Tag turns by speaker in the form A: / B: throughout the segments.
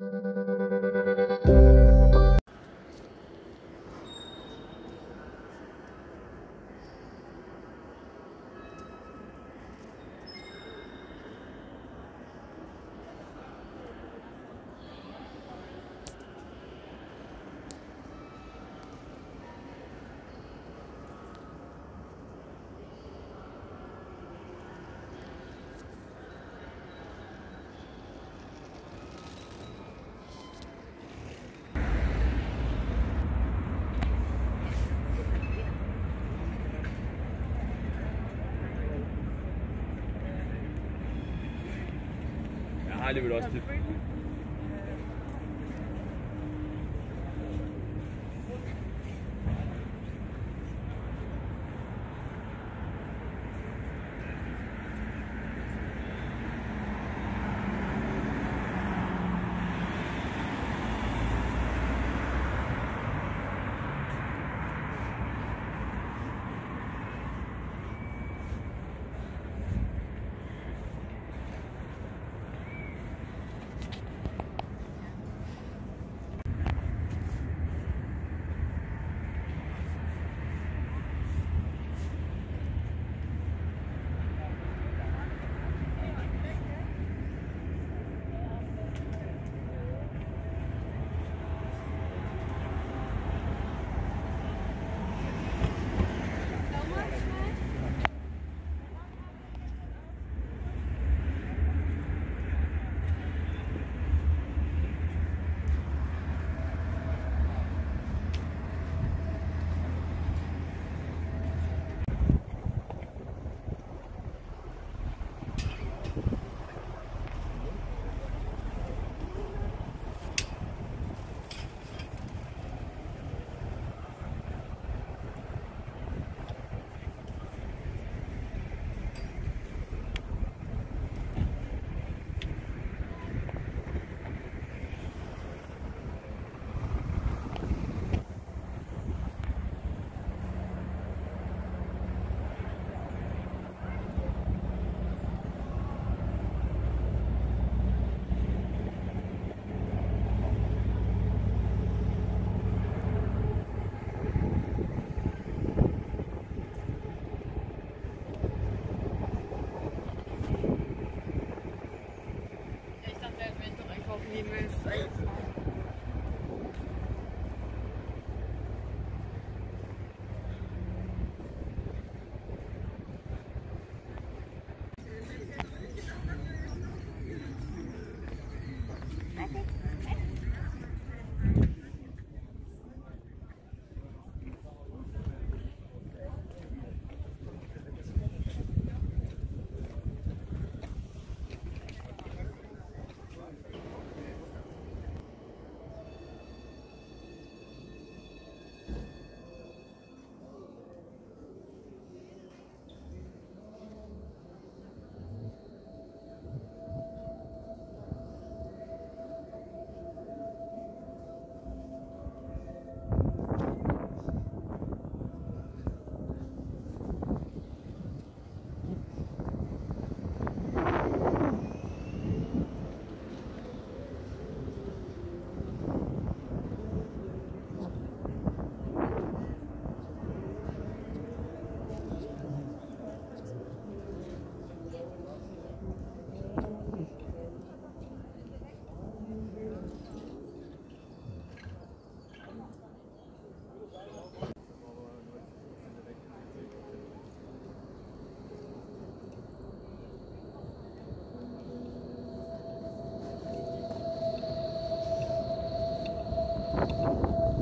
A: Música veldig bra.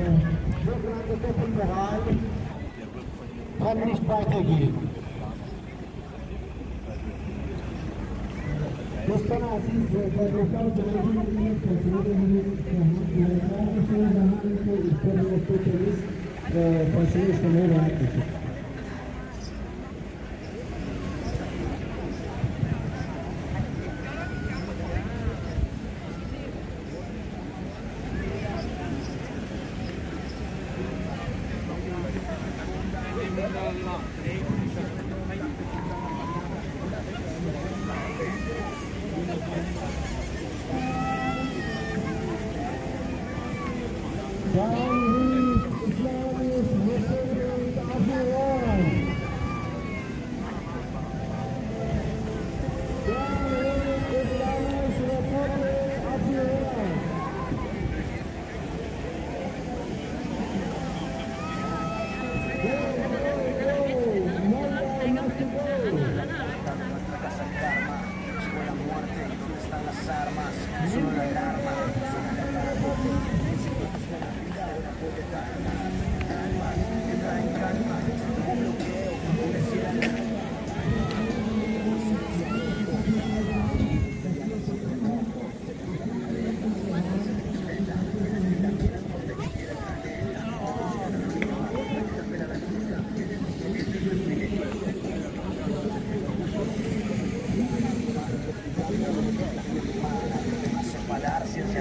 A: feminist strategy. जिस तरह से लोकल जनाजी के लिए प्रतिरोध हमने लगातार से जहाँ के इस तरह के पुलिस फंसे समय रहा Yeah.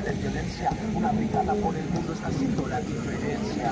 A: de violencia, una brigada por el mundo está haciendo la diferencia.